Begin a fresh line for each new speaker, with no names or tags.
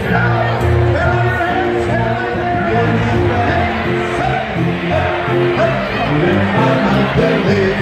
Hey, hey.